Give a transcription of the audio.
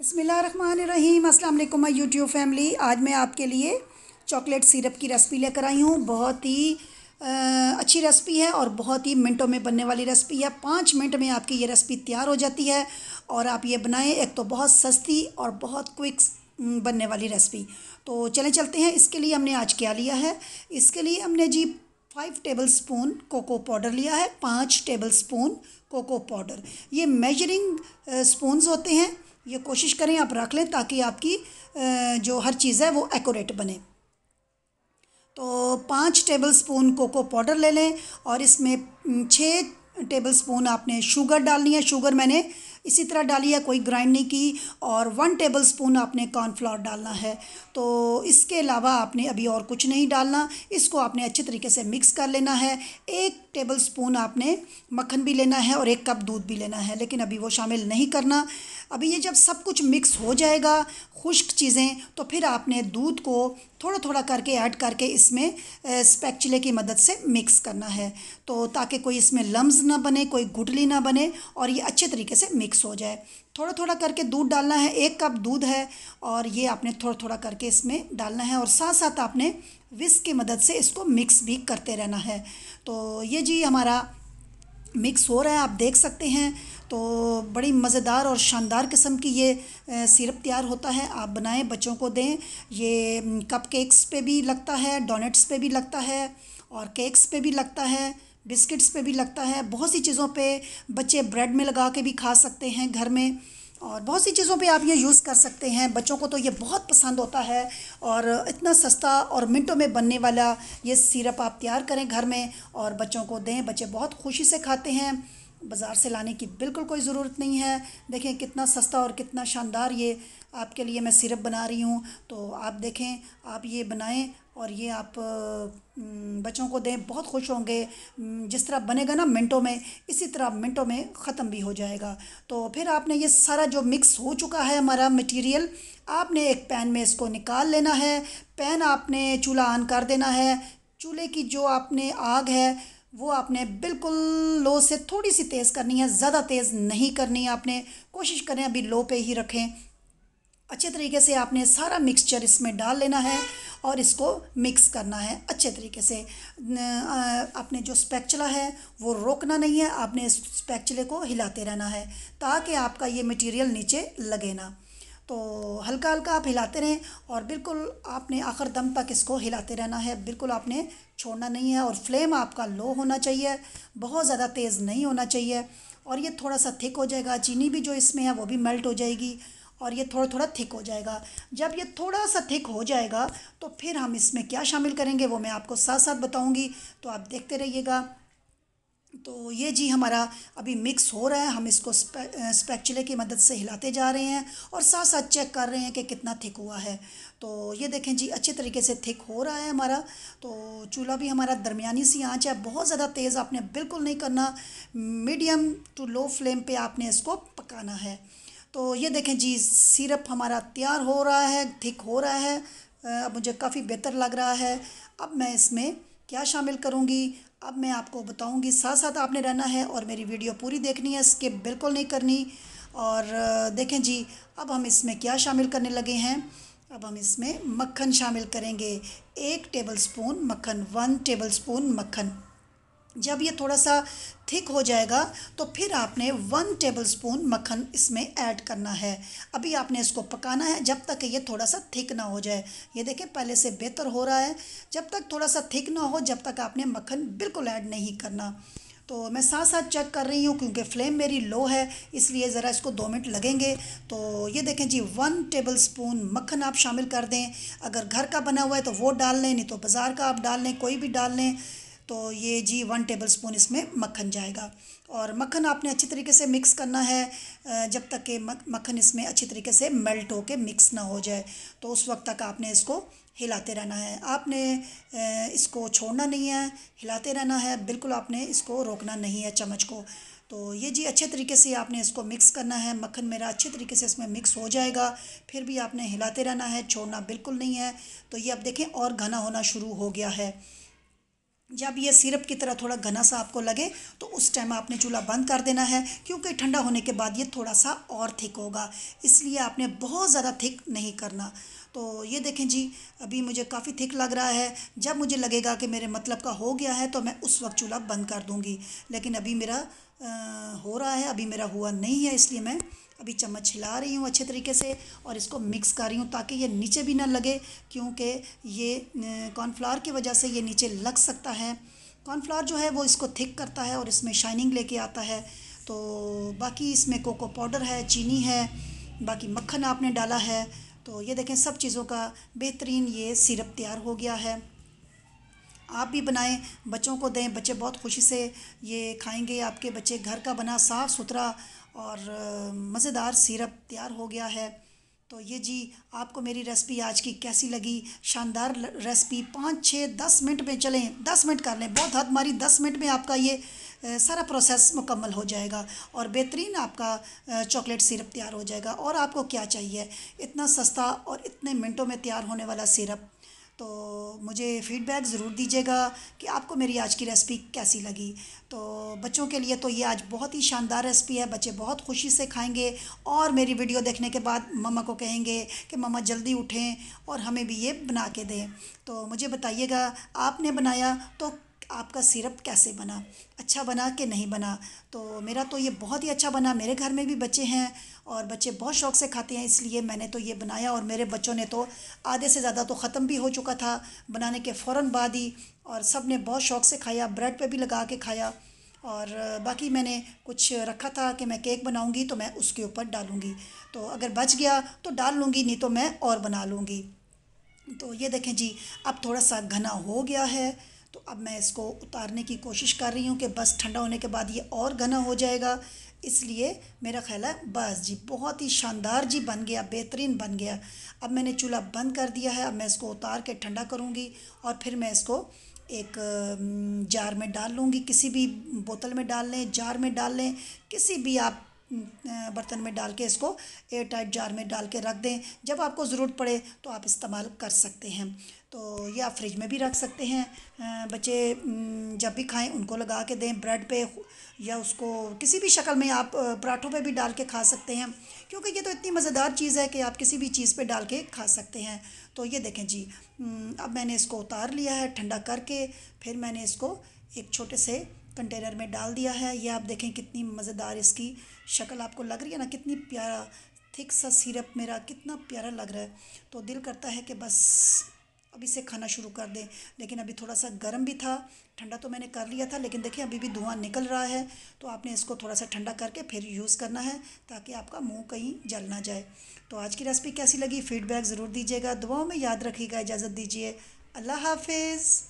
बसमीम अस्सलाम वालेकुम यूट्यूब फैमिली। आज मैं आपके लिए चॉकलेट सिरप की रेसिपी लेकर आई हूँ। बहुत ही आ, अच्छी रेसिपी है और बहुत ही मिनटों में बनने वाली रेसिपी है। पाँच मिनट में आपकी ये रेसिपी तैयार हो जाती है और आप ये बनाएँ। एक तो बहुत सस्ती और बहुत क्विक बनने वाली रेसिपी। तो चले चलते हैं। इसके लिए हमने आज क्या लिया है? इसके लिए हमने जी five tablespoon cocoa powder लिया है। पाँच टेबल स्पून कोको पाउडर। ये मेजरिंग स्पून्स होते हैं। ये कोशिश करें आप रख लें ताकि आपकी जो हर चीज़ है वो एकोरेट बने। तो पाँच टेबल स्पून कोको पाउडर ले लें और इसमें छः टेबल स्पून आपने शुगर डालनी है। शुगर मैंने इसी तरह डाली है कोई ग्राइंड नहीं की और वन टेबल स्पून आपने कॉर्नफ्लावर डालना है। तो इसके अलावा आपने अभी और कुछ नहीं डालना, इसको आपने अच्छे तरीके से मिक्स कर लेना है। एक टेबल स्पून आपने मक्खन भी लेना है और एक कप दूध भी लेना है, लेकिन अभी वो शामिल नहीं करना। अभी ये जब सब कुछ मिक्स हो जाएगा, खुश्क चीज़ें तो फिर आपने दूध को थोड़ा थोड़ा करके, ऐड करके इसमें स्पैक्चुले की मदद से मिक्स करना है। तो ताकि कोई इसमें लम्स ना बने, कोई गुटली ना बने और ये अच्छे तरीके से मिक्स हो जाए। थोड़ा थोड़ा करके दूध डालना है, एक कप दूध है और ये आपने थोड़ा थोड़ा करके इसमें डालना है और साथ साथ आपने विस्क की मदद से इसको मिक्स भी करते रहना है। तो ये जी हमारा मिक्स हो रहा है, आप देख सकते हैं। तो बड़ी मज़ेदार और शानदार किस्म की ये सिरप तैयार होता है। आप बनाएँ, बच्चों को दें। ये कप केक्स पे भी लगता है डोनेट्स पे भी लगता है और केक्स पे भी लगता है बिस्किट्स पे भी लगता है। बहुत सी चीज़ों पे बच्चे ब्रेड में लगा के भी खा सकते हैं घर में और बहुत सी चीज़ों पे आप ये यूज़ कर सकते हैं। बच्चों को तो ये बहुत पसंद होता है और इतना सस्ता और मिनटों में बनने वाला ये सिरप आप तैयार करें घर में और बच्चों को दें। बच्चे बहुत खुशी से खाते हैं। बाज़ार से लाने की बिल्कुल कोई ज़रूरत नहीं है। देखें कितना सस्ता और कितना शानदार ये आपके लिए मैं सिरप बना रही हूँ। तो आप देखें, आप ये बनाएँ और ये आप बच्चों को दें, बहुत खुश होंगे। जिस तरह बनेगा ना मिनटों में, इसी तरह मिनटों में ख़त्म भी हो जाएगा। तो फिर आपने ये सारा जो मिक्स हो चुका है हमारा मटेरियल, आपने एक पैन में इसको निकाल लेना है। पैन आपने चूल्हा ऑन कर देना है। चूल्हे की जो आपने आग है वो आपने बिल्कुल लो से थोड़ी सी तेज़ करनी है, ज़्यादा तेज़ नहीं करनी है आपने। कोशिश करें अभी लो पे ही रखें। अच्छे तरीके से आपने सारा मिक्सचर इसमें डाल लेना है और इसको मिक्स करना है अच्छे तरीके से। आपने जो स्पैक्चुला है, वो रोकना नहीं है, आपने इस स्पैक्चुले को हिलाते रहना है ताकि आपका ये मटेरियल नीचे लगे ना। तो हल्का हल्का आप हिलाते रहें और बिल्कुल आपने आखिर दम तक इसको हिलाते रहना है। बिल्कुल आपने छोड़ना नहीं है और फ्लेम आपका लो होना चाहिए, बहुत ज़्यादा तेज़ नहीं होना चाहिए और ये थोड़ा सा थिक हो जाएगा, चीनी भी जो इसमें है वो भी मेल्ट हो जाएगी और ये थोड़ा थोड़ा थिक हो जाएगा। जब ये थोड़ा सा थिक हो जाएगा तो फिर हम इसमें क्या शामिल करेंगे वो मैं आपको साथ साथ बताऊँगी तो आप देखते रहिएगा। तो ये जी हमारा अभी मिक्स हो रहा है, हम इसको स्पैक्चुले की मदद से हिलाते जा रहे हैं और साथ साथ चेक कर रहे हैं कि कितना थिक हुआ है। तो ये देखें जी, अच्छे तरीके से थिक हो रहा है हमारा। तो चूल्हा भी हमारा दरमियानी सी आँच है। बहुत ज़्यादा तेज़ आपने बिल्कुल नहीं करना। मीडियम टू लो फ्लेम पे आपने इसको पकाना है। तो ये देखें जी, सिरप हमारा तैयार हो रहा है थिक हो रहा है। अब मुझे काफ़ी बेहतर लग रहा है। अब मैं इसमें क्या शामिल करूँगी? अब मैं आपको बताऊँगी। साथ साथ आपने रहना है और मेरी वीडियो पूरी देखनी है, स्किप बिल्कुल नहीं करनी। और देखें जी, अब हम इसमें क्या शामिल करने लगे हैं? अब हम इसमें मक्खन शामिल करेंगे। एक टेबल स्पून मक्खन, वन टेबल स्पून मक्खन। जब ये थोड़ा सा थिक हो जाएगा तो फिर आपने वन टेबल स्पून मक्खन इसमें ऐड करना है। अभी आपने इसको पकाना है, जब तक ये थोड़ा सा थिक ना हो जाए। ये देखें पहले से बेहतर हो रहा है। जब तक थोड़ा सा थिक ना हो, जब तक आपने मक्खन बिल्कुल ऐड नहीं करना। तो मैं साथ साथ चेक कर रही हूँ, क्योंकि फ्लेम मेरी लो है, इसलिए ज़रा इसको दो मिनट लगेंगे। तो ये देखें जी, वन टेबल स्पून मक्खन आप शामिल कर दें। अगर घर का बना हुआ है तो वो डाल लें, नहीं तो बाज़ार का आप डाल लें, कोई भी डाल लें। तो ये जी वन टेबल स्पून इसमें मक्खन जाएगा। और मक्खन आपने अच्छी तरीके से मिक्स करना है जब तक कि मक्खन इसमें अच्छी तरीके से मेल्ट हो के मिक्स ना हो जाए तो उस वक्त तक आपने इसको हिलाते रहना है। आपने इसको छोड़ना नहीं है, हिलाते रहना है, बिल्कुल आपने इसको रोकना नहीं है चम्मच को। तो ये जी अच्छे तरीके से आपने इसको मिक्स करना है, मक्खन मेरा अच्छे तरीके से इसमें मिक्स हो जाएगा, फिर भी आपने हिलाते रहना है, छोड़ना बिल्कुल नहीं है। तो ये अब देखें और घना होना शुरू हो गया है। जब ये सिरप की तरह थोड़ा घना सा आपको लगे तो उस टाइम आपने चूल्हा बंद कर देना है क्योंकि ठंडा होने के बाद ये थोड़ा सा और थिक होगा। इसलिए आपने बहुत ज़्यादा थिक नहीं करना। तो ये देखें जी अभी मुझे काफ़ी थिक लग रहा है। जब मुझे लगेगा कि मेरे मतलब का हो गया है तो मैं उस वक्त चूल्हा बंद कर दूँगी। लेकिन अभी मेरा आ, हो रहा है अभी मेरा हुआ नहीं है इसलिए मैं अभी चम्मच हिला रही हूँ अच्छे तरीके से और इसको मिक्स कर रही हूँ ताकि ये नीचे भी ना लगे, क्योंकि ये कॉर्नफ्लावर की वजह से ये नीचे लग सकता है। कॉर्नफ्लावर जो है वो इसको थिक करता है और इसमें शाइनिंग लेके आता है। तो बाकी इसमें कोको पाउडर है, चीनी है, बाकी मक्खन आपने डाला है। तो ये देखें सब चीज़ों का बेहतरीन ये सिरप तैयार हो गया है। आप भी बनाएँ, बच्चों को दें, बच्चे बहुत खुशी से ये खाएँगे, आपके बच्चे घर का बना साफ़ सुथरा और मज़ेदार सिरप तैयार हो गया है। तो ये जी, आपको मेरी रेसिपी आज की कैसी लगी? शानदार रेसिपी। पाँच, छः, दस मिनट में चलें। दस मिनट कर लें। बहुत हद मारी, दस मिनट में आपका ये सारा प्रोसेस मुकम्मल हो जाएगा और बेहतरीन आपका चॉकलेट सिरप तैयार हो जाएगा। और आपको क्या चाहिए? इतना सस्ता और इतने मिनटों में तैयार होने वाला सिरप। तो मुझे फ़ीडबैक ज़रूर दीजिएगा कि आपको मेरी आज की रेसिपी कैसी लगी। तो बच्चों के लिए तो ये आज बहुत ही शानदार रेसिपी है, बच्चे बहुत खुशी से खाएँगे और मेरी वीडियो देखने के बाद ममा को कहेंगे कि ममा जल्दी उठें और हमें भी ये बना के दें। तो मुझे बताइएगा, आपने बनाया तो आपका सिरप कैसे बना? अच्छा बना कि नहीं बना? तो मेरा तो ये बहुत ही अच्छा बना। मेरे घर में भी बच्चे हैं और बच्चे बहुत शौक़ से खाते हैं, इसलिए मैंने तो ये बनाया और मेरे बच्चों ने तो आधे से ज़्यादा तो ख़त्म भी हो चुका था बनाने के फ़ौर बाद ही और सबने बहुत शौक़ से खाया, ब्रेड पर भी लगा के खाया और बाकी मैंने कुछ रखा था कि मैं केक बनाऊँगी तो मैं उसके ऊपर डालूँगी। तो अगर बच गया तो डाल लूँगी, नहीं तो मैं और बना लूँगी। तो ये देखें जी, अब थोड़ा सा घना हो गया है। तो अब मैं इसको उतारने की कोशिश कर रही हूँ कि बस ठंडा होने के बाद ये और घना हो जाएगा। इसलिए मेरा ख्याल है, बस जी, बहुत ही शानदार जी बन गया, बेहतरीन बन गया। अब मैंने चूल्हा बंद कर दिया है, अब मैं इसको उतार के ठंडा करूँगी और फिर मैं इसको एक जार में डाल लूँगी। किसी भी बोतल में डाल लें, जार में डाल लें, किसी भी आप बर्तन में डाल के इसको एयर टाइट जार में डाल के रख दें। जब आपको ज़रूरत पड़े तो आप इस्तेमाल कर सकते हैं। तो या फ्रिज में भी रख सकते हैं। बच्चे जब भी खाएँ उनको लगा के दें ब्रेड पे या उसको किसी भी शक्ल में आप पराठों पे भी डाल के खा सकते हैं। क्योंकि ये तो इतनी मज़ेदार चीज़ है कि आप किसी भी चीज़ पे डाल के खा सकते हैं। तो ये देखें जी अब मैंने इसको उतार लिया है ठंडा करके। फिर मैंने इसको एक छोटे से कंटेनर में डाल दिया है। ये आप देखें कितनी मज़ेदार इसकी शक्ल आपको लग रही है ना, कितनी प्यारा थिक सा सिरप मेरा, कितना प्यारा लग रहा है। तो दिल करता है कि बस अभी से खाना शुरू कर दें। लेकिन अभी थोड़ा सा गर्म भी था, ठंडा तो मैंने कर लिया था, लेकिन देखिए अभी भी धुआँ निकल रहा है। तो आपने इसको थोड़ा सा ठंडा करके फिर यूज़ करना है, ताकि आपका मुँह कहीं जल ना जाए। तो आज की रेसिपी कैसी लगी? फ़ीडबैक ज़रूर दीजिएगा। दुआओं में याद रखिएगा, इजाज़त दीजिए। अल्लाह हाफिज़।